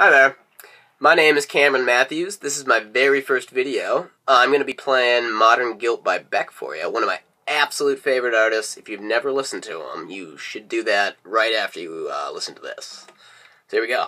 Hi there. My name is Cameron Mathews. This is my very first video. Uh, I'm going to be playing Modern Guilt by Beck for you, one of my absolute favorite artists. If you've never listened to him, you should do that right after you uh, listen to this. So here we go.